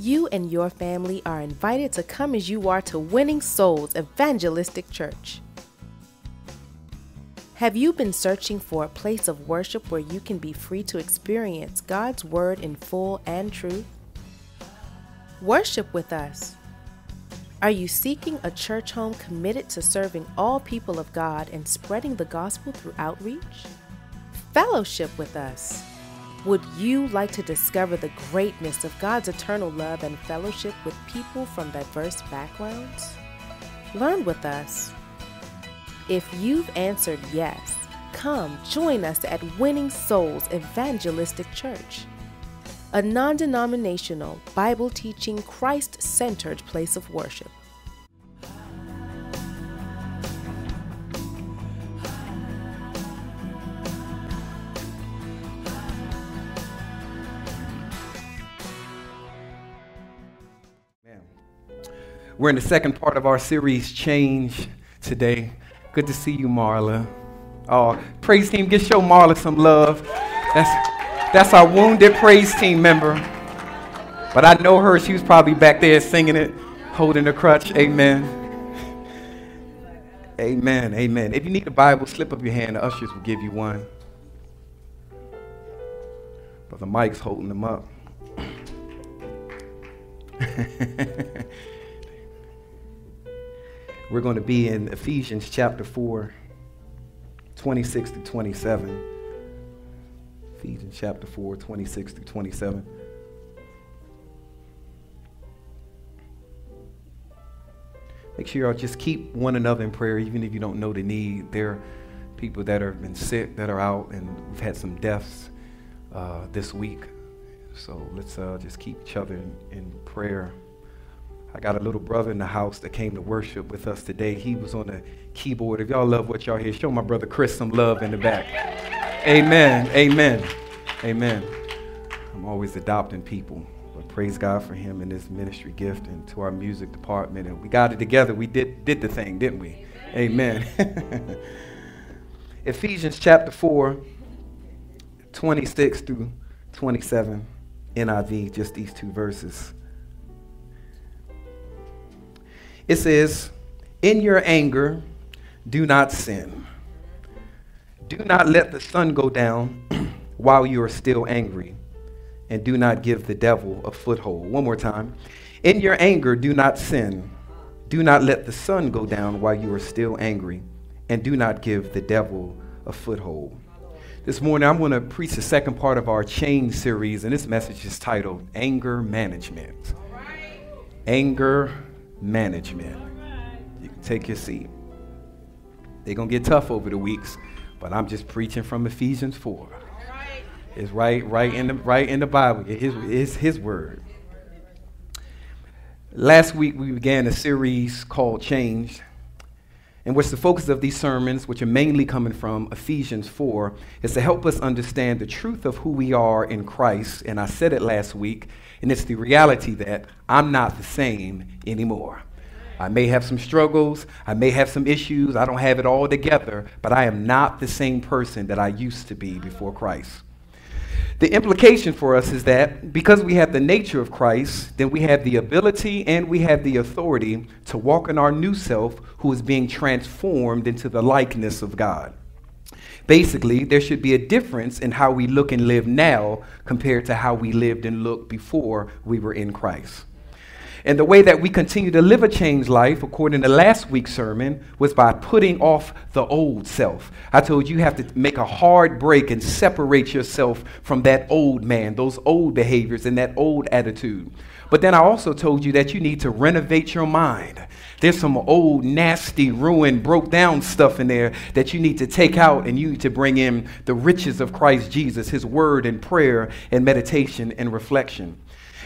You and your family are invited to come as you are to Winning Souls Evangelistic Church. Have you been searching for a place of worship where you can be free to experience God's Word in full and truth? Worship with us. Are you seeking a church home committed to serving all people of God and spreading the gospel through outreach? Fellowship with us. Would you like to discover the greatness of God's eternal love and fellowship with people from diverse backgrounds? Learn with us. If you've answered yes, come join us at Winning Souls Evangelistic Church, a non denominational, Bible teaching, Christ centered place of worship. We're in the second part of our series, Change, today. Good to see you, Marla. Oh, praise team, get show Marla some love. That's, that's our wounded praise team member. But I know her, she was probably back there singing it, holding the crutch. Amen. Amen. Amen. If you need a Bible, slip up your hand. The ushers will give you one. Brother Mike's holding them up. We're going to be in Ephesians chapter 4, 26 to 27. Ephesians chapter 4, 26 to 27. Make sure y'all just keep one another in prayer, even if you don't know the need. There are people that have been sick, that are out, and we've had some deaths uh, this week. So let's uh, just keep each other in, in prayer. I got a little brother in the house that came to worship with us today. He was on the keyboard. If y'all love what y'all hear, show my brother Chris some love in the back. Amen. Amen. Amen. I'm always adopting people. But praise God for him and his ministry gift and to our music department. And we got it together. We did, did the thing, didn't we? Amen. Ephesians chapter 4, 26 through 27, NIV, just these two verses. It says, In your anger, do not sin. Do not let the sun go down while you are still angry, and do not give the devil a foothold. One more time. In your anger, do not sin. Do not let the sun go down while you are still angry, and do not give the devil a foothold. This morning, I'm going to preach the second part of our change series, and this message is titled Anger Management. Anger management. You can take your seat. They're going to get tough over the weeks, but I'm just preaching from Ephesians 4. It's right, right in the, right in the Bible. His, it's his word. Last week we began a series called Change, in which the focus of these sermons, which are mainly coming from Ephesians 4, is to help us understand the truth of who we are in Christ. And I said it last week, and it's the reality that I'm not the same anymore. I may have some struggles, I may have some issues, I don't have it all together, but I am not the same person that I used to be before Christ. The implication for us is that because we have the nature of Christ, then we have the ability and we have the authority to walk in our new self who is being transformed into the likeness of God. Basically, there should be a difference in how we look and live now compared to how we lived and looked before we were in Christ. And the way that we continue to live a changed life, according to last week's sermon, was by putting off the old self. I told you you have to make a hard break and separate yourself from that old man, those old behaviors, and that old attitude. But then I also told you that you need to renovate your mind. There's some old, nasty, ruined, broke down stuff in there that you need to take out and you need to bring in the riches of Christ Jesus, His word and prayer and meditation and reflection.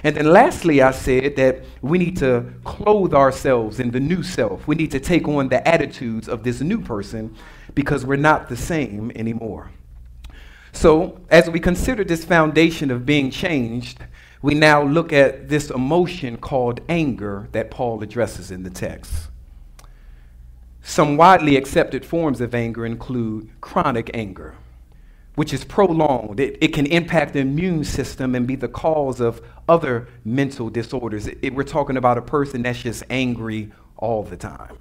And then lastly, I said that we need to clothe ourselves in the new self. We need to take on the attitudes of this new person because we're not the same anymore. So, as we consider this foundation of being changed, we now look at this emotion called anger that Paul addresses in the text. Some widely accepted forms of anger include chronic anger, which is prolonged. It, it can impact the immune system and be the cause of other mental disorders. It, it, we're talking about a person that's just angry all the time.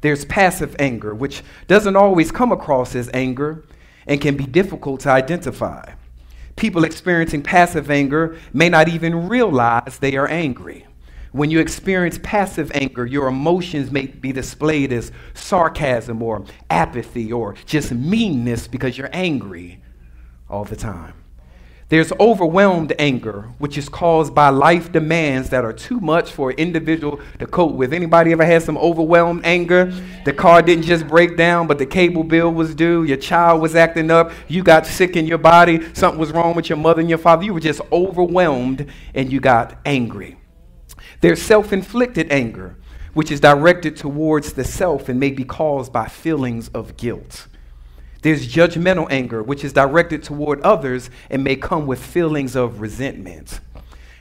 There's passive anger, which doesn't always come across as anger and can be difficult to identify. People experiencing passive anger may not even realize they are angry. When you experience passive anger, your emotions may be displayed as sarcasm or apathy or just meanness because you're angry all the time. There's overwhelmed anger, which is caused by life demands that are too much for an individual to cope with. Anybody ever had some overwhelmed anger? The car didn't just break down, but the cable bill was due. Your child was acting up. You got sick in your body. Something was wrong with your mother and your father. You were just overwhelmed and you got angry. There's self inflicted anger, which is directed towards the self and may be caused by feelings of guilt. There's judgmental anger, which is directed toward others and may come with feelings of resentment.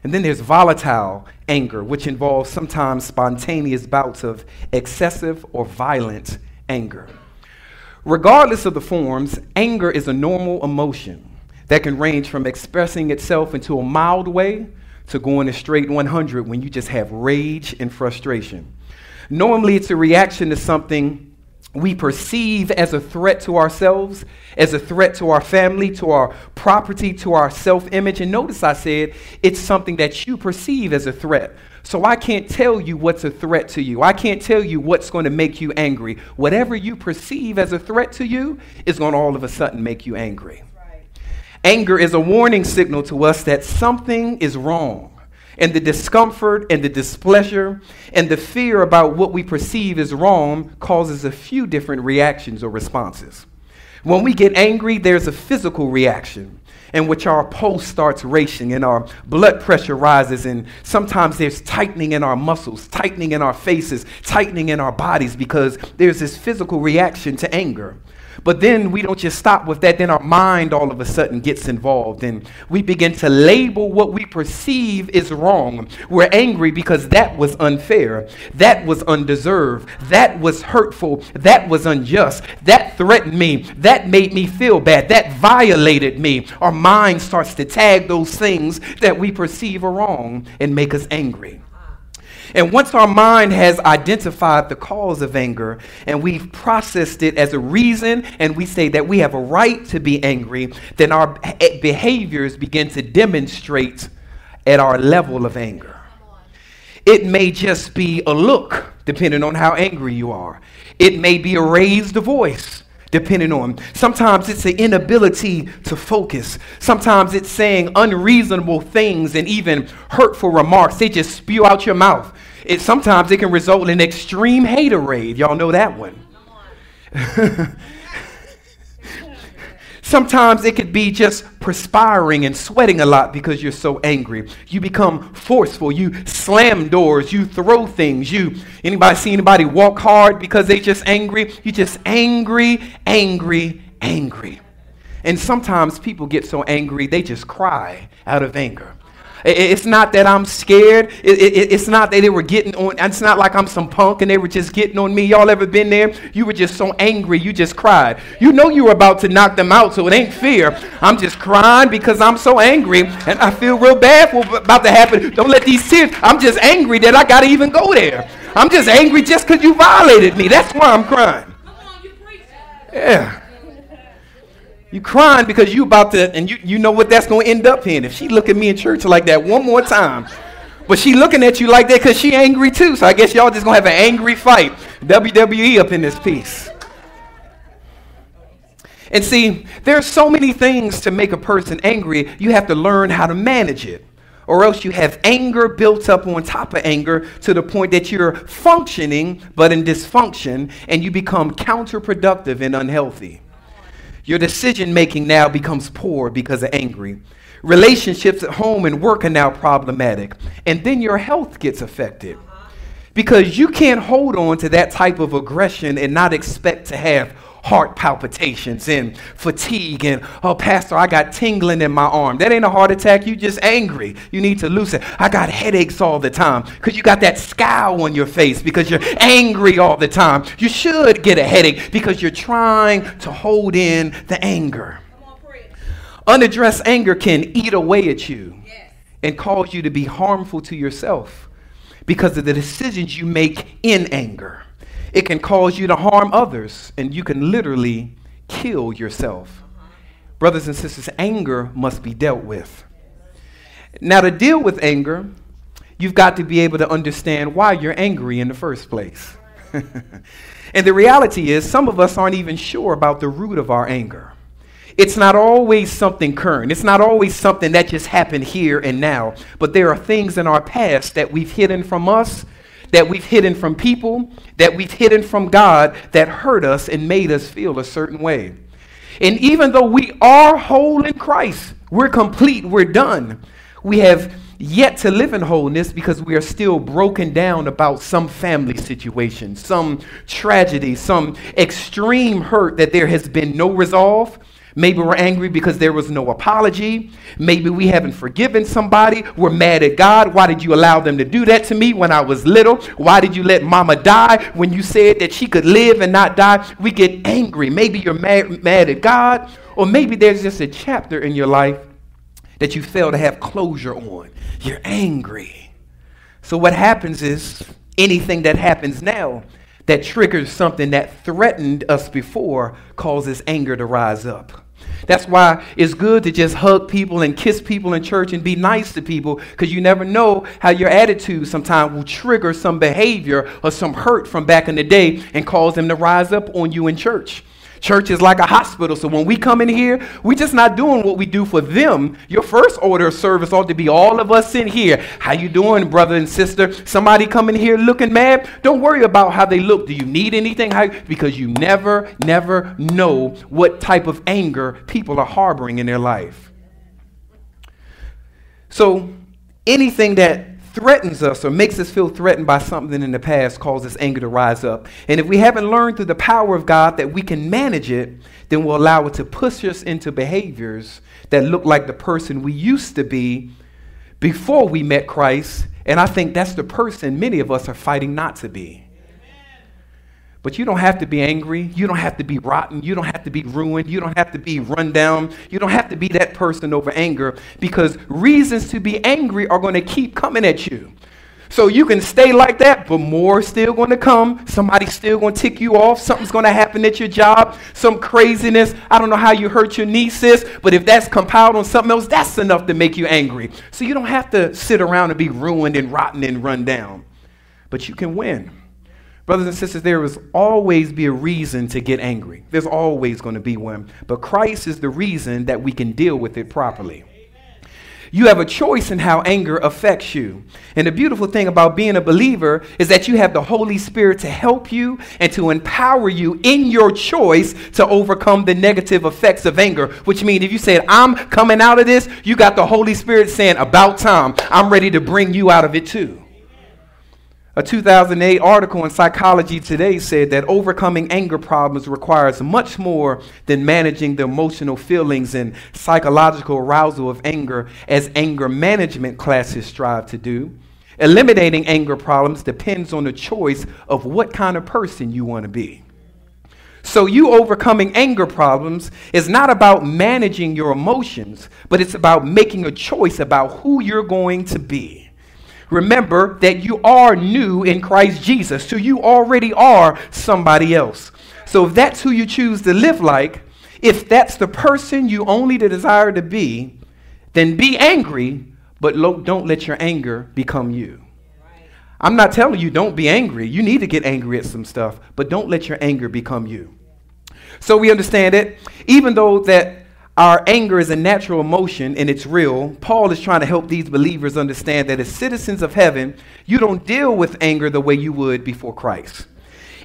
And then there's volatile anger, which involves sometimes spontaneous bouts of excessive or violent anger. Regardless of the forms, anger is a normal emotion that can range from expressing itself into a mild way to going a straight 100 when you just have rage and frustration. Normally, it's a reaction to something we perceive as a threat to ourselves, as a threat to our family, to our property, to our self image. And notice I said it's something that you perceive as a threat. So I can't tell you what's a threat to you. I can't tell you what's going to make you angry. Whatever you perceive as a threat to you is going to all of a sudden make you angry. Anger is a warning signal to us that something is wrong. And the discomfort and the displeasure and the fear about what we perceive as wrong causes a few different reactions or responses. When we get angry, there's a physical reaction in which our pulse starts racing and our blood pressure rises, and sometimes there's tightening in our muscles, tightening in our faces, tightening in our bodies because there's this physical reaction to anger. But then we don't just stop with that. Then our mind all of a sudden gets involved and we begin to label what we perceive is wrong. We're angry because that was unfair. That was undeserved. That was hurtful. That was unjust. That threatened me. That made me feel bad. That violated me. Our mind starts to tag those things that we perceive are wrong and make us angry. And once our mind has identified the cause of anger and we've processed it as a reason and we say that we have a right to be angry, then our behaviors begin to demonstrate at our level of anger. It may just be a look, depending on how angry you are. It may be a raised voice, depending on. Sometimes it's an inability to focus. Sometimes it's saying unreasonable things and even hurtful remarks. They just spew out your mouth. It, sometimes it can result in extreme haterade. Y'all know that one. Sometimes it could be just perspiring and sweating a lot because you're so angry. You become forceful. You slam doors. You throw things. You anybody see anybody walk hard because they just angry? You just angry, angry, angry. And sometimes people get so angry they just cry out of anger. It's not that I'm scared. It's not that they were getting on. It's not like I'm some punk and they were just getting on me. Y'all ever been there? You were just so angry, you just cried. You know you were about to knock them out, so it ain't fear. I'm just crying because I'm so angry and I feel real bad for what's about to happen. Don't let these tears. I'm just angry that I got to even go there. I'm just angry just because you violated me. That's why I'm crying. Yeah. You crying because you about to, and you, you know what that's going to end up in. If she look at me in church like that one more time, but she looking at you like that because she angry too. So I guess y'all just going to have an angry fight. WWE up in this piece. And see, there's so many things to make a person angry. You have to learn how to manage it. Or else you have anger built up on top of anger to the point that you're functioning but in dysfunction and you become counterproductive and unhealthy. Your decision making now becomes poor because of angry. Relationships at home and work are now problematic. And then your health gets affected. Because you can't hold on to that type of aggression and not expect to have heart palpitations and fatigue and oh pastor i got tingling in my arm. That ain't a heart attack. You just angry. You need to loosen. It. i got headaches all the time because you got that scowl on your face because you're angry all the time. You should get a headache because you're trying to hold in the anger. Unaddressed anger can eat away at you and cause you to be harmful to yourself because of the decisions you make in anger. It can cause you to harm others, and you can literally kill yourself. Brothers and sisters, anger must be dealt with. Now, to deal with anger, you've got to be able to understand why you're angry in the first place. and the reality is, some of us aren't even sure about the root of our anger. It's not always something current. It's not always something that just happened here and now. But there are things in our past that we've hidden from us, that we've hidden from people, that we've hidden from God that hurt us and made us feel a certain way. And even though we are whole in Christ, we're complete, we're done, we have yet to live in wholeness because we are still broken down about some family situation, some tragedy, some extreme hurt that there has been no resolve Maybe we're angry because there was no apology. Maybe we haven't forgiven somebody. We're mad at God. Why did you allow them to do that to me when I was little? Why did you let mama die when you said that she could live and not die? We get angry. Maybe you're mad, mad at God, or maybe there's just a chapter in your life that you fail to have closure on. You're angry. So, what happens is anything that happens now that triggers something that threatened us before causes anger to rise up. That's why it's good to just hug people and kiss people in church and be nice to people because you never know how your attitude sometimes will trigger some behavior or some hurt from back in the day and cause them to rise up on you in church. Church is like a hospital. So when we come in here, we're just not doing what we do for them. Your first order of service ought to be all of us in here. How you doing, brother and sister? Somebody come in here looking mad? Don't worry about how they look. Do you need anything? How, because you never, never know what type of anger people are harboring in their life. So anything that threatens us or makes us feel threatened by something in the past causes anger to rise up. And if we haven't learned through the power of God that we can manage it, then we'll allow it to push us into behaviors that look like the person we used to be before we met Christ. And I think that's the person many of us are fighting not to be. But you don't have to be angry. You don't have to be rotten. You don't have to be ruined. You don't have to be run down. You don't have to be that person over anger because reasons to be angry are going to keep coming at you. So you can stay like that, but more still going to come. Somebody's still going to tick you off. Something's going to happen at your job. Some craziness. I don't know how you hurt your knee, sis, but if that's compiled on something else, that's enough to make you angry. So you don't have to sit around and be ruined and rotten and run down, but you can win. Brothers and sisters, there will always be a reason to get angry. There's always going to be one. But Christ is the reason that we can deal with it properly. You have a choice in how anger affects you. And the beautiful thing about being a believer is that you have the Holy Spirit to help you and to empower you in your choice to overcome the negative effects of anger. Which means if you said, I'm coming out of this, you got the Holy Spirit saying, About time, I'm ready to bring you out of it too. A 2008 article in Psychology Today said that overcoming anger problems requires much more than managing the emotional feelings and psychological arousal of anger, as anger management classes strive to do. Eliminating anger problems depends on the choice of what kind of person you want to be. So, you overcoming anger problems is not about managing your emotions, but it's about making a choice about who you're going to be remember that you are new in Christ Jesus. So you already are somebody else. So if that's who you choose to live like, if that's the person you only desire to be, then be angry, but don't let your anger become you. I'm not telling you don't be angry. You need to get angry at some stuff, but don't let your anger become you. So we understand it. Even though that our anger is a natural emotion and it's real. Paul is trying to help these believers understand that as citizens of heaven, you don't deal with anger the way you would before Christ.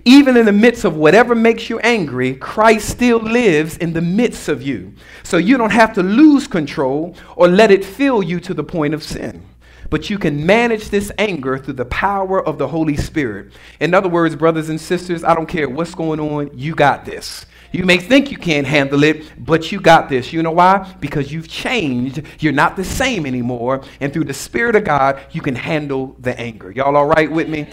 Even in the midst of whatever makes you angry, Christ still lives in the midst of you. So you don't have to lose control or let it fill you to the point of sin. But you can manage this anger through the power of the Holy Spirit. In other words, brothers and sisters, I don't care what's going on, you got this. You may think you can't handle it, but you got this. You know why? Because you've changed. You're not the same anymore. And through the Spirit of God, you can handle the anger. Y'all all right with me?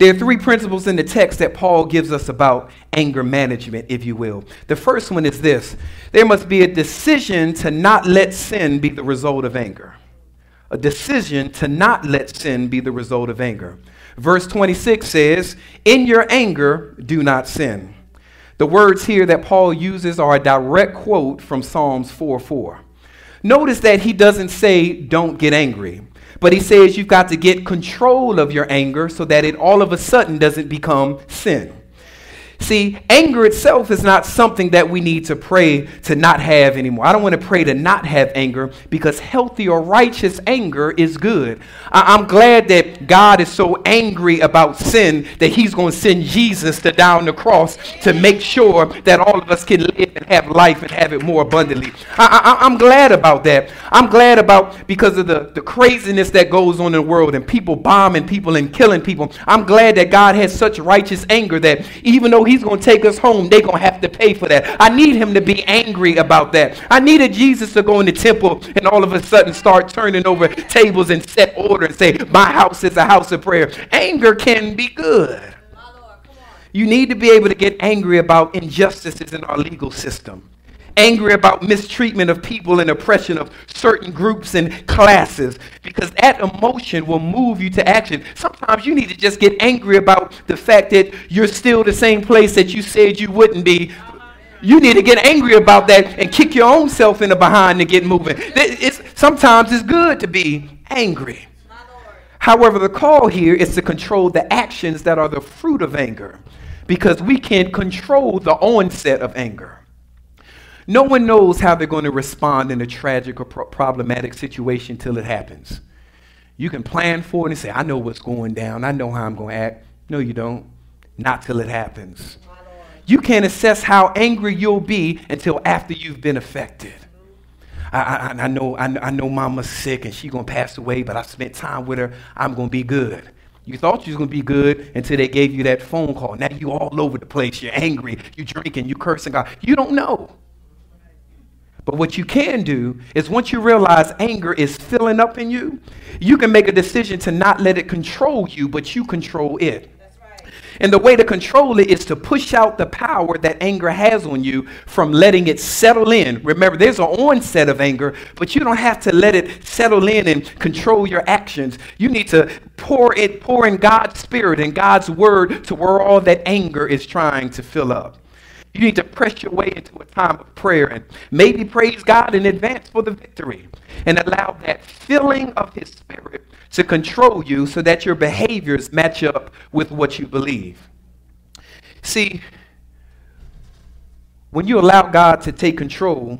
There are three principles in the text that Paul gives us about anger management, if you will. The first one is this there must be a decision to not let sin be the result of anger. A decision to not let sin be the result of anger. Verse 26 says, In your anger, do not sin. The words here that Paul uses are a direct quote from Psalms 4 4. Notice that he doesn't say, Don't get angry. But he says you've got to get control of your anger so that it all of a sudden doesn't become sin. See, anger itself is not something that we need to pray to not have anymore. I don't want to pray to not have anger because healthy or righteous anger is good. I- am glad that God is so angry about sin that He's going to send Jesus to down the cross to make sure that all of us can live and have life and have it more abundantly. I- I- I'm glad about that. I'm glad about because of the, the craziness that goes on in the world and people bombing people and killing people. I'm glad that God has such righteous anger that even though he's going to take us home, they're going to have to pay for that. I need him to be angry about that. I needed Jesus to go in the temple and all of a sudden start turning over tables and set order and say, My house is a house of prayer. Anger can be good. You need to be able to get angry about injustices in our legal system angry about mistreatment of people and oppression of certain groups and classes because that emotion will move you to action. Sometimes you need to just get angry about the fact that you're still the same place that you said you wouldn't be. You need to get angry about that and kick your own self in the behind and get moving. It's, sometimes it's good to be angry. However, the call here is to control the actions that are the fruit of anger because we can't control the onset of anger. No one knows how they're going to respond in a tragic or pro- problematic situation till it happens. You can plan for it and say, I know what's going down. I know how I'm going to act. No, you don't. Not till it happens. You can't assess how angry you'll be until after you've been affected. I, I, I know, I, I know mama's sick and she's going to pass away, but I spent time with her. I'm going to be good. You thought you was going to be good until they gave you that phone call. Now you're all over the place. You're angry. You're drinking. You're cursing God. You don't know. But what you can do is once you realize anger is filling up in you, you can make a decision to not let it control you, but you control it. And the way to control it is to push out the power that anger has on you from letting it settle in. Remember, there's an onset of anger, but you don't have to let it settle in and control your actions. You need to pour it, pour in God's spirit and God's word to where all that anger is trying to fill up. You need to press your way into a time of prayer and maybe praise God in advance for the victory and allow that filling of His Spirit to control you so that your behaviors match up with what you believe. See, when you allow God to take control,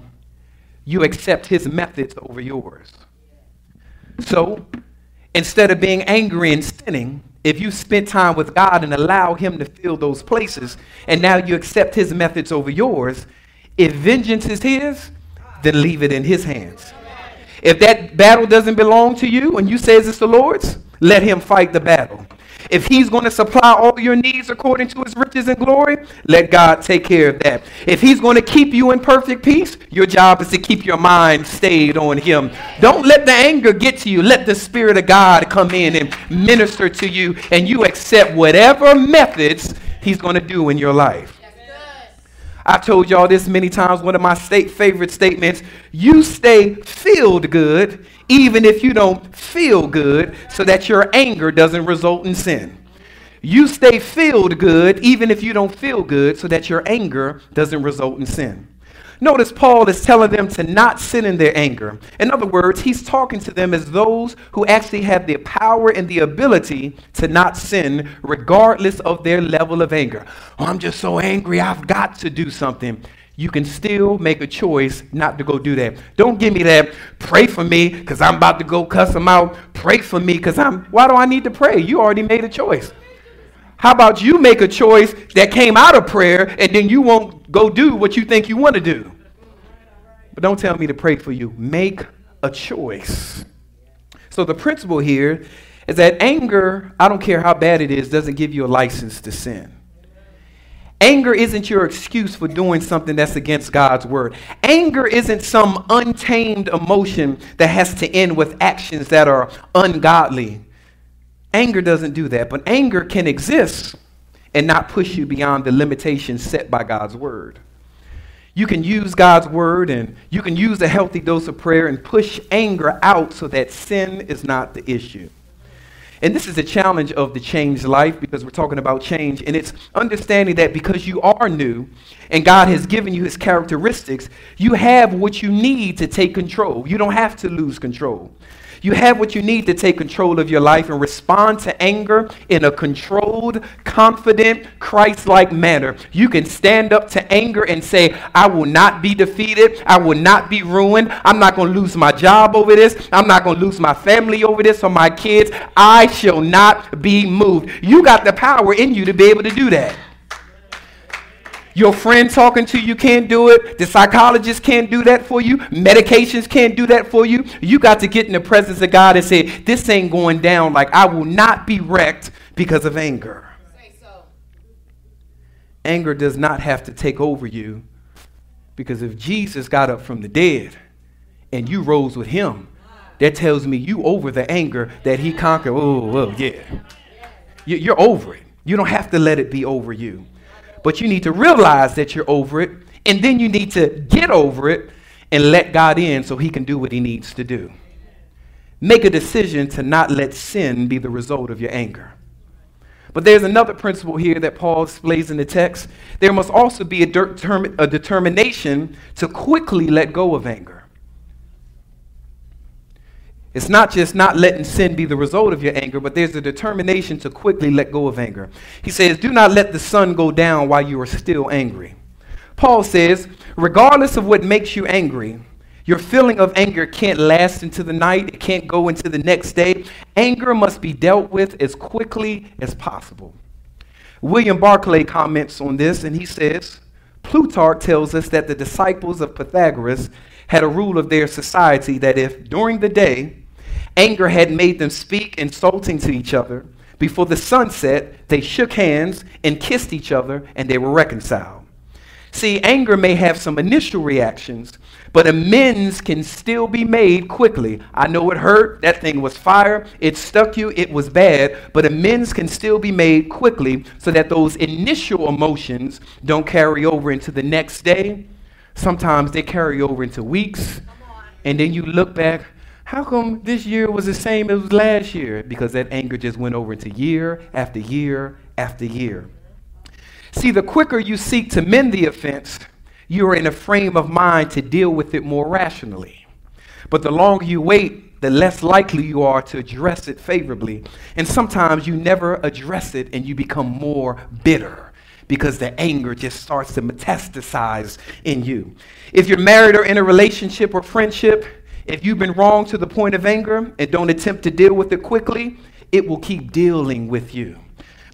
you accept His methods over yours. So, instead of being angry and sinning, if you spent time with God and allow Him to fill those places, and now you accept His methods over yours, if vengeance is His, then leave it in His hands. If that battle doesn't belong to you and you says it's the Lord's, let Him fight the battle. If he's going to supply all your needs according to his riches and glory, let God take care of that. If he's going to keep you in perfect peace, your job is to keep your mind stayed on him. Don't let the anger get to you. Let the Spirit of God come in and minister to you, and you accept whatever methods he's going to do in your life. I've told y'all this many times. One of my state favorite statements you stay filled good even if you don't feel good, so that your anger doesn't result in sin. You stay filled good even if you don't feel good, so that your anger doesn't result in sin. Notice Paul is telling them to not sin in their anger. In other words, he's talking to them as those who actually have the power and the ability to not sin, regardless of their level of anger. Oh, I'm just so angry, I've got to do something. You can still make a choice not to go do that. Don't give me that, pray for me because I'm about to go cuss them out. Pray for me because I'm, why do I need to pray? You already made a choice. How about you make a choice that came out of prayer and then you won't go do what you think you want to do? But don't tell me to pray for you. Make a choice. So the principle here is that anger, I don't care how bad it is, doesn't give you a license to sin. Anger isn't your excuse for doing something that's against God's word. Anger isn't some untamed emotion that has to end with actions that are ungodly. Anger doesn't do that, but anger can exist and not push you beyond the limitations set by God's word. You can use God's word and you can use a healthy dose of prayer and push anger out so that sin is not the issue. And this is the challenge of the changed life because we're talking about change. And it's understanding that because you are new and God has given you his characteristics, you have what you need to take control. You don't have to lose control. You have what you need to take control of your life and respond to anger in a controlled, confident, Christ like manner. You can stand up to anger and say, I will not be defeated. I will not be ruined. I'm not going to lose my job over this. I'm not going to lose my family over this or my kids. I shall not be moved. You got the power in you to be able to do that. Your friend talking to you can't do it. The psychologist can't do that for you. Medications can't do that for you. You got to get in the presence of God and say, This ain't going down. Like, I will not be wrecked because of anger. Anger does not have to take over you because if Jesus got up from the dead and you rose with him, that tells me you over the anger that he conquered. Oh, oh yeah. You're over it. You don't have to let it be over you. But you need to realize that you're over it, and then you need to get over it and let God in so he can do what he needs to do. Make a decision to not let sin be the result of your anger. But there's another principle here that Paul displays in the text. There must also be a, a determination to quickly let go of anger. It's not just not letting sin be the result of your anger, but there's a determination to quickly let go of anger. He says, Do not let the sun go down while you are still angry. Paul says, regardless of what makes you angry, your feeling of anger can't last into the night, it can't go into the next day. Anger must be dealt with as quickly as possible. William Barclay comments on this, and he says, Plutarch tells us that the disciples of Pythagoras had a rule of their society that if during the day Anger had made them speak insulting to each other. Before the sun set, they shook hands and kissed each other, and they were reconciled. See, anger may have some initial reactions, but amends can still be made quickly. I know it hurt. That thing was fire. It stuck you. It was bad. But amends can still be made quickly so that those initial emotions don't carry over into the next day. Sometimes they carry over into weeks. And then you look back, how come this year was the same as last year? Because that anger just went over into year after year after year. See, the quicker you seek to mend the offense, you are in a frame of mind to deal with it more rationally. But the longer you wait, the less likely you are to address it favorably. And sometimes you never address it and you become more bitter because the anger just starts to metastasize in you. If you're married or in a relationship or friendship, if you've been wrong to the point of anger and don't attempt to deal with it quickly, it will keep dealing with you.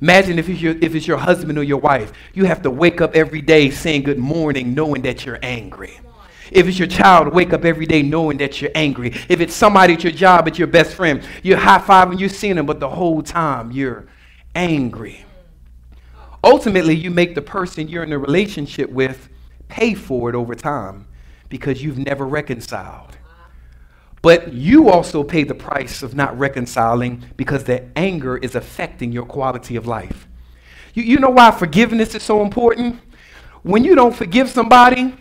Imagine if it's, your, if it's your husband or your wife, you have to wake up every day saying good morning, knowing that you're angry. If it's your child, wake up every day knowing that you're angry. If it's somebody at your job, it's your best friend, you're high fiving, you're seeing them, but the whole time you're angry. Ultimately, you make the person you're in a relationship with pay for it over time because you've never reconciled. But you also pay the price of not reconciling because that anger is affecting your quality of life. You, you know why forgiveness is so important? When you don't forgive somebody,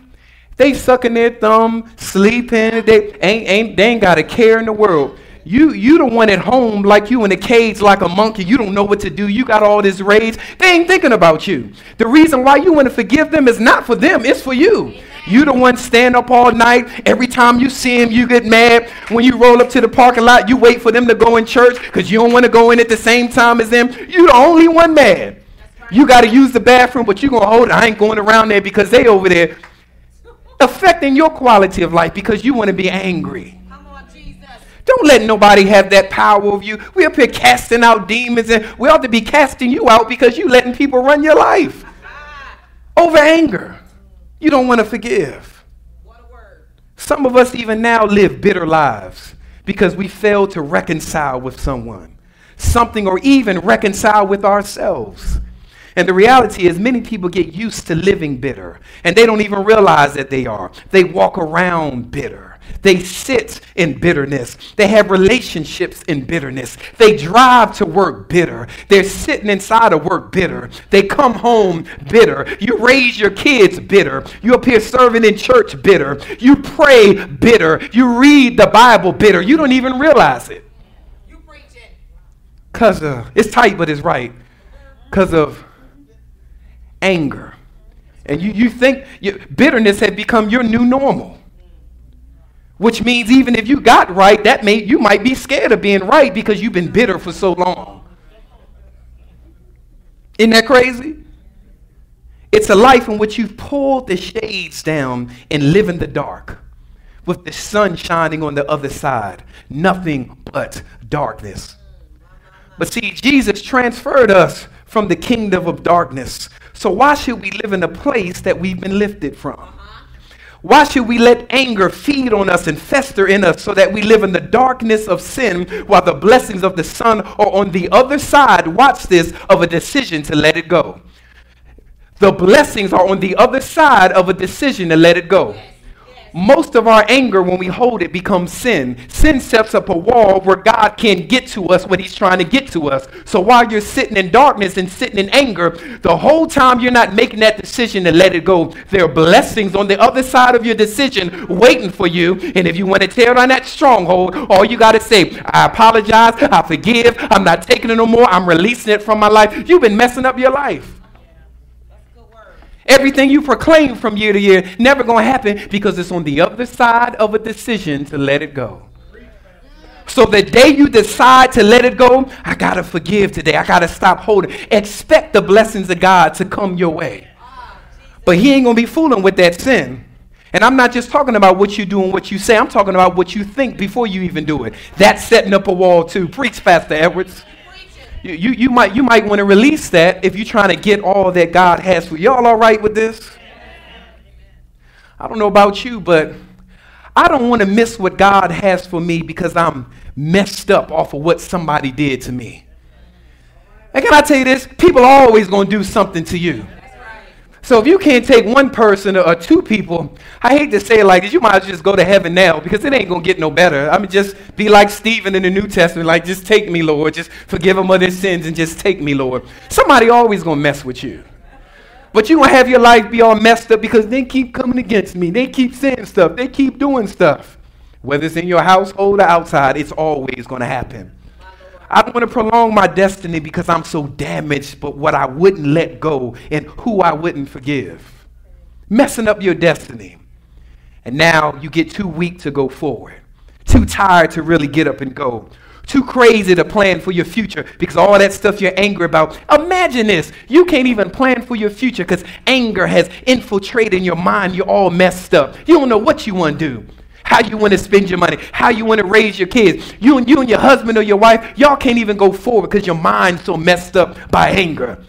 they sucking their thumb, sleeping, they ain't, ain't, they ain't got a care in the world. You, you the one at home like you in a cage like a monkey. You don't know what to do. You got all this rage. They ain't thinking about you. The reason why you want to forgive them is not for them, it's for you. You the one stand up all night. Every time you see him, you get mad. When you roll up to the parking lot, you wait for them to go in church because you don't want to go in at the same time as them. You the only one mad. You got to use the bathroom, but you going to hold it. I ain't going around there because they over there affecting your quality of life because you want to be angry. Don't let nobody have that power over you. We up here casting out demons, and we ought to be casting you out because you letting people run your life over anger. You don't want to forgive. Some of us even now live bitter lives because we fail to reconcile with someone, something, or even reconcile with ourselves. And the reality is, many people get used to living bitter, and they don't even realize that they are. They walk around bitter. They sit in bitterness. They have relationships in bitterness. They drive to work bitter. They're sitting inside of work bitter. They come home bitter. You raise your kids bitter. You appear serving in church bitter. You pray bitter. You read the Bible bitter. You don't even realize it. You preach it. Because uh, it's tight, but it's right. Because of anger. And you, you think you, bitterness had become your new normal. Which means even if you got right, that may you might be scared of being right because you've been bitter for so long. Isn't that crazy? It's a life in which you've pulled the shades down and live in the dark with the sun shining on the other side. Nothing but darkness. But see, Jesus transferred us from the kingdom of darkness. So why should we live in a place that we've been lifted from? Why should we let anger feed on us and fester in us so that we live in the darkness of sin while the blessings of the Son are on the other side? Watch this of a decision to let it go. The blessings are on the other side of a decision to let it go most of our anger, when we hold it, becomes sin. Sin sets up a wall where God can't get to us what He's trying to get to us. So while you're sitting in darkness and sitting in anger, the whole time you're not making that decision to let it go, there are blessings on the other side of your decision waiting for you. And if you want to tear down that stronghold, all you got to say, I apologize, I forgive, I'm not taking it no more, I'm releasing it from my life. You've been messing up your life. Everything you proclaim from year to year never going to happen because it's on the other side of a decision to let it go. So the day you decide to let it go, I got to forgive today. I got to stop holding. Expect the blessings of God to come your way. But he ain't going to be fooling with that sin. And I'm not just talking about what you do and what you say. I'm talking about what you think before you even do it. That's setting up a wall too. Preach, Pastor Edwards. You, you, you might, you might want to release that if you're trying to get all that God has for you. Y'all all right with this? I don't know about you, but I don't want to miss what God has for me because I'm messed up off of what somebody did to me. And can I tell you this? People are always going to do something to you. So if you can't take one person or, two people, I hate to say it like this, you might as well just go to heaven now because it ain't gonna get no better. I mean, just be like Stephen in the New Testament, like just take me, Lord, just forgive them of their sins and just take me, Lord. Somebody always gonna mess with you. But you gonna have your life be all messed up because they keep coming against me. They keep saying stuff. They keep doing stuff. Whether it's in your household or outside, it's always gonna happen. I don't want to prolong my destiny because I'm so damaged, but what I wouldn't let go and who I wouldn't forgive. Messing up your destiny. And now you get too weak to go forward, too tired to really get up and go, too crazy to plan for your future because all that stuff you're angry about. Imagine this. You can't even plan for your future because anger has infiltrated your mind. You're all messed up. You don't know what you want to do how you want to spend your money, how you want to raise your kids. You and you and your husband or your wife, y'all can't even go forward because your mind's so messed up by anger.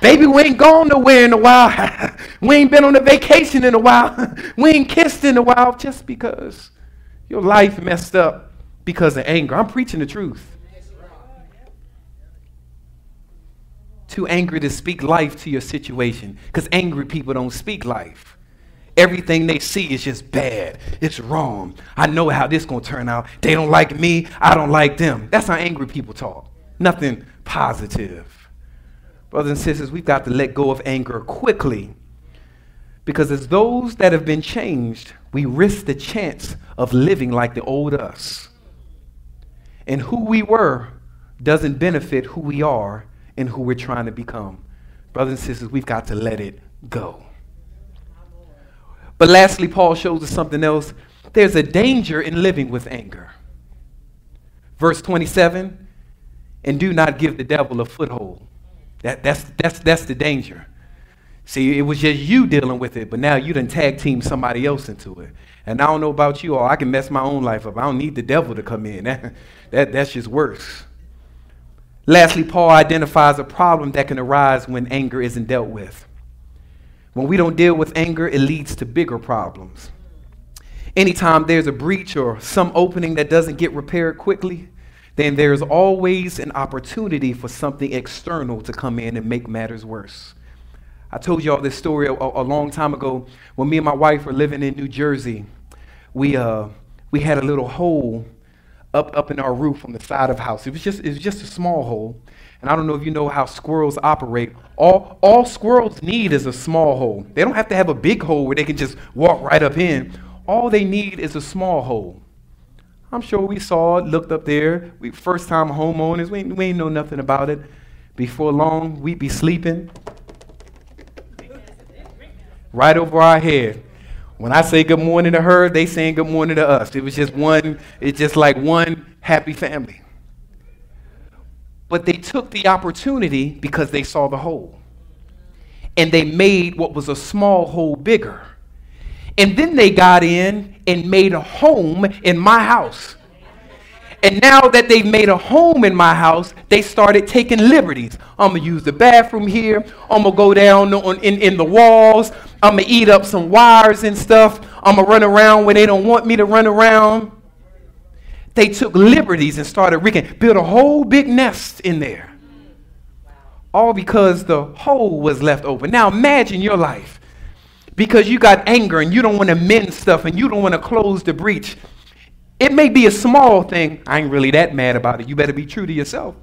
Baby, we ain't gone nowhere in a while. we ain't been on a vacation in a while. we ain't kissed in a while just because your life messed up because of anger. I'm preaching the truth. Too angry to speak life to your situation because angry people don't speak life. Everything they see is just bad. It's wrong. I know how this going to turn out. They don't like me. I don't like them. That's how angry people talk. Nothing positive. Brothers and sisters, we've got to let go of anger quickly because as those that have been changed, we risk the chance of living like the old us. And who we were doesn't benefit who we are and who we're trying to become. Brothers and sisters, we've got to let it go. But lastly, Paul shows us something else. There's a danger in living with anger. Verse 27 and do not give the devil a foothold. That, that's, that's, that's the danger. See, it was just you dealing with it, but now you done tag team somebody else into it. And I don't know about you, or I can mess my own life up. I don't need the devil to come in. That, that, that's just worse. Lastly, Paul identifies a problem that can arise when anger isn't dealt with. When we don't deal with anger, it leads to bigger problems. Anytime there's a breach or some opening that doesn't get repaired quickly, then there's always an opportunity for something external to come in and make matters worse. I told you all this story a, a long time ago when me and my wife were living in New Jersey. We, uh, we had a little hole up, up in our roof on the side of the house. It was just, it was just a small hole. And I don't know if you know how squirrels operate. All, all squirrels need is a small hole. They don't have to have a big hole where they can just walk right up in. All they need is a small hole. I'm sure we saw it, looked up there. We first time homeowners, we, we ain't know nothing about it. Before long, we'd be sleeping right over our head. When I say good morning to her, they saying good morning to us. It was just one, it's just like one happy family. But they took the opportunity because they saw the hole. And they made what was a small hole bigger. And then they got in and made a home in my house. And now that they've made a home in my house, they started taking liberties. I'm gonna use the bathroom here. I'm gonna go down on, in, in the walls. I'm gonna eat up some wires and stuff. I'm gonna run around when they don't want me to run around. They took liberties and started wreaking, built a whole big nest in there. All because the hole was left open. Now imagine your life. Because you got anger and you don't want to mend stuff and you don't want to close the breach. It may be a small thing. I ain't really that mad about it. You better be true to yourself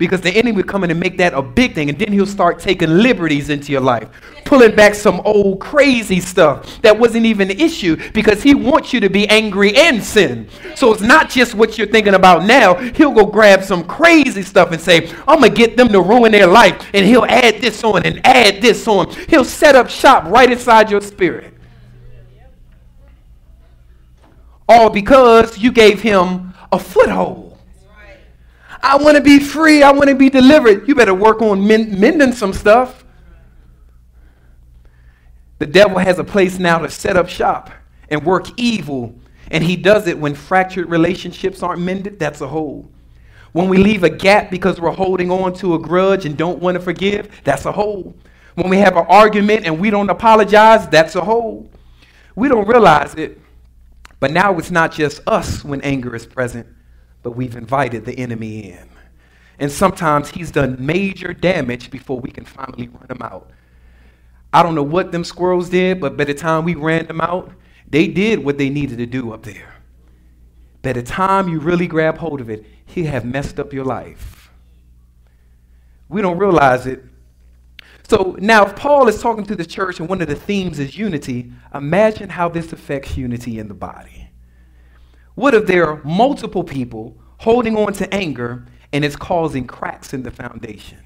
because the enemy would come in and make that a big thing, and then he'll start taking liberties into your life, pulling back some old crazy stuff that wasn't even an issue because he wants you to be angry and sin. So it's not just what you're thinking about now. He'll go grab some crazy stuff and say, I'm going to get them to ruin their life, and he'll add this on and add this on. He'll set up shop right inside your spirit. All because you gave him a foothold. I want to be free. I want to be delivered. You better work on mending some stuff. The devil has a place now to set up shop and work evil. And he does it when fractured relationships aren't mended. That's a hole. When we leave a gap because we're holding on to a grudge and don't want to forgive, that's a hole. When we have an argument and we don't apologize, that's a hole. We don't realize it. But now it's not just us when anger is present but we've invited the enemy in. And sometimes he's done major damage before we can finally run him out. I don't know what them squirrels did, but by the time we ran them out, they did what they needed to do up there. By the time you really grab hold of it, he have messed up your life. We don't realize it. So now, if Paul is talking to the church and one of the themes is unity, imagine how this affects unity in the body. What if there are multiple people holding on to anger and it's causing cracks in the foundation?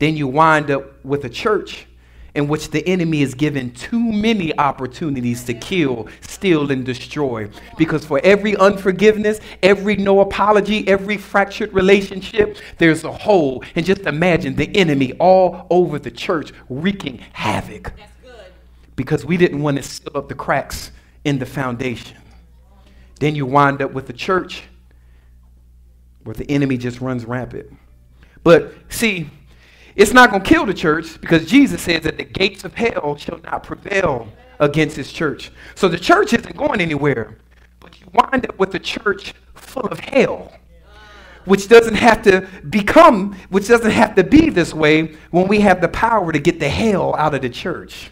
Then you wind up with a church in which the enemy is given too many opportunities to kill, steal, and destroy. Because for every unforgiveness, every no apology, every fractured relationship, there's a hole. And just imagine the enemy all over the church wreaking havoc. Because we didn't want to seal up the cracks in the foundation. Then you wind up with a church where the enemy just runs rampant. But see, it's not going to kill the church because Jesus says that the gates of hell shall not prevail against his church. So the church isn't going anywhere. But you wind up with a church full of hell, which doesn't have to become, which doesn't have to be this way when we have the power to get the hell out of the church.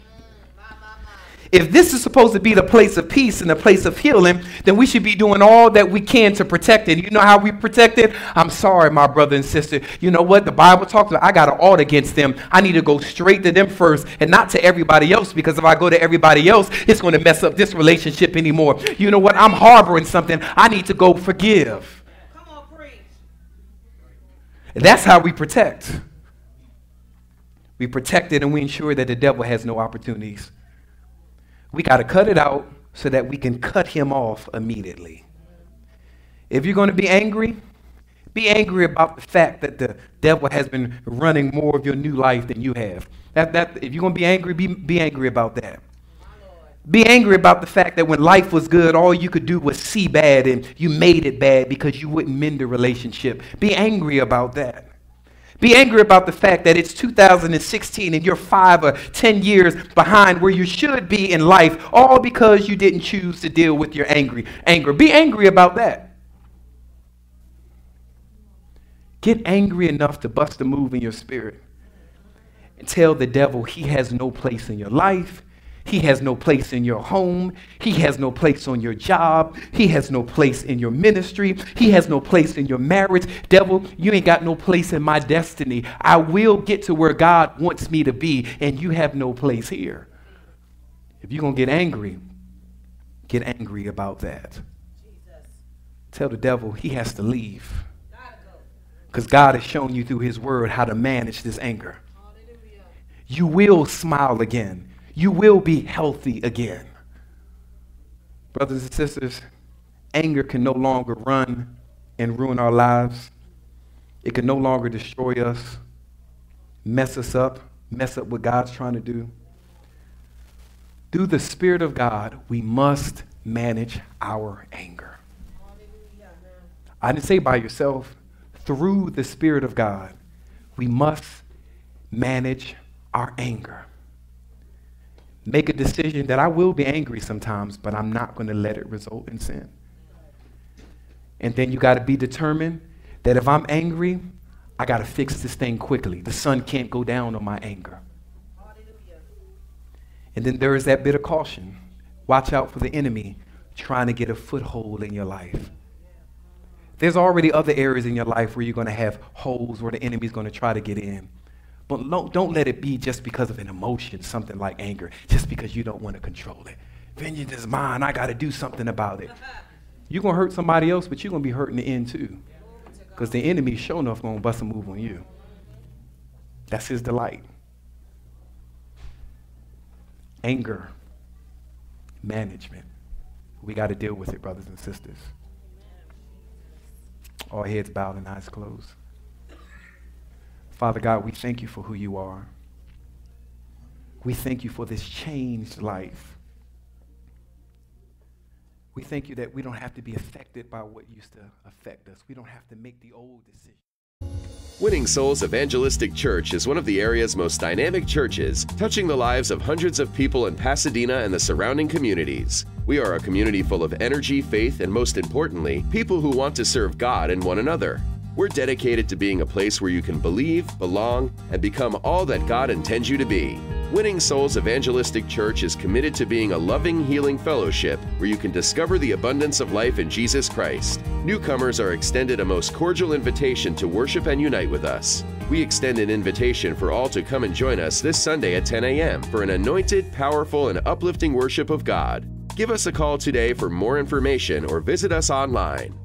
If this is supposed to be the place of peace and the place of healing, then we should be doing all that we can to protect it. You know how we protect it? I'm sorry, my brother and sister. You know what? The Bible talks about I got an ought against them. I need to go straight to them first and not to everybody else because if I go to everybody else, it's going to mess up this relationship anymore. You know what? I'm harboring something. I need to go forgive. Come on, preach. That's how we protect. We protect it and we ensure that the devil has no opportunities. We got to cut it out so that we can cut him off immediately. If you're going to be angry, be angry about the fact that the devil has been running more of your new life than you have. That, that, if you're going to be angry, be, be angry about that. Be angry about the fact that when life was good, all you could do was see bad and you made it bad because you wouldn't mend the relationship. Be angry about that. Be angry about the fact that it's 2016 and you're five or 10 years behind where you should be in life, all because you didn't choose to deal with your angry anger. Be angry about that. Get angry enough to bust a move in your spirit and tell the devil he has no place in your life, He has no place in your home. He has no place on your job. He has no place in your ministry. He has no place in your marriage. Devil, you ain't got no place in my destiny. I will get to where God wants me to be, and you have no place here. If you're going to get angry, get angry about that. Jesus. Tell the devil he has to leave. Because God has shown you through his word how to manage this anger. Hallelujah. You will smile again. You will be healthy again. Brothers and sisters, anger can no longer run and ruin our lives. It can no longer destroy us, mess us up, mess up what God's trying to do. Through the Spirit of God, we must manage our anger. I didn't say by yourself through the Spirit of God, we must manage our anger. Make a decision that I will be angry sometimes, but I'm not going to let it result in sin. And then you got to be determined that if I'm angry, I got to fix this thing quickly. The sun can't go down on my anger. And then there is that bit of caution. Watch out for the enemy trying to get a foothold in your life. There's already other areas in your life where you're going to have holes where the enemy's going to try to get in. But don't let it be just because of an emotion, something like anger, just because you don't want to control it. Vengeance is mine. I got to do something about it. You're going to hurt somebody else, but you're going to be hurting the end too. Because the enemy, sure enough, going to bust a move on you. That's his delight. Anger, management. We got to deal with it, brothers and sisters all heads bowed and eyes closed. Father God, we thank you for who you are. We thank you for this changed life. We thank you that we don't have to be affected by what used to affect us. We don't have to make the old decisions. Winning Souls Evangelistic Church is one of the area's most dynamic churches, touching the lives of hundreds of people in Pasadena and the surrounding communities. We are a community full of energy, faith, and most importantly, people who want to serve God and one another. We're dedicated to being a place where you can believe, belong, and become all that God intends you to be. Winning Souls Evangelistic Church is committed to being a loving, healing fellowship where you can discover the abundance of life in Jesus Christ. Newcomers are extended a most cordial invitation to worship and unite with us. We extend an invitation for all to come and join us this Sunday at 10 a.m. for an anointed, powerful, and uplifting worship of God. Give us a call today for more information or visit us online.